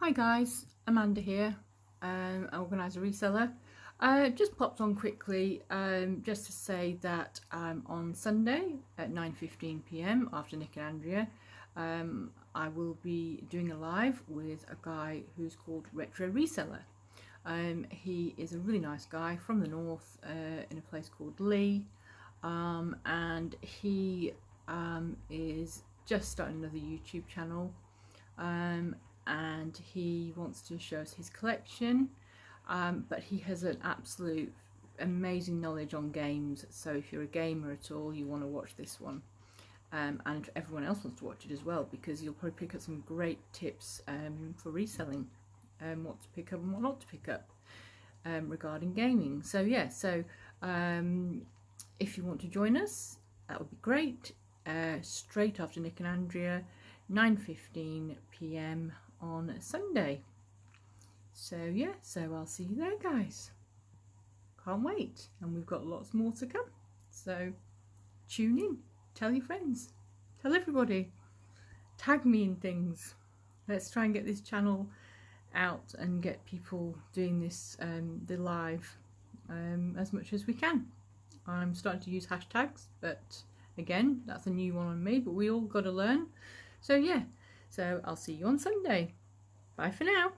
Hi guys, Amanda here, um, organiser reseller. Uh, just popped on quickly um, just to say that um, on Sunday at 9.15pm after Nick and Andrea um, I will be doing a live with a guy who's called Retro Reseller. Um, he is a really nice guy from the north uh, in a place called Lee um, and he um, is just starting another YouTube channel um, and he wants to show us his collection. Um, but he has an absolute amazing knowledge on games. So if you're a gamer at all you want to watch this one. Um, and everyone else wants to watch it as well because you'll probably pick up some great tips um, for reselling um, what to pick up and what not to pick up um, regarding gaming. So yeah so um, if you want to join us that would be great. Uh, straight after Nick and Andrea 9.15 p.m on Sunday. So yeah, so I'll see you there guys. Can't wait. And we've got lots more to come. So tune in, tell your friends, tell everybody, tag me in things. Let's try and get this channel out and get people doing this um, the live um, as much as we can. I'm starting to use hashtags, but again, that's a new one on me, but we all got to learn. So yeah, so I'll see you on Sunday. Bye for now.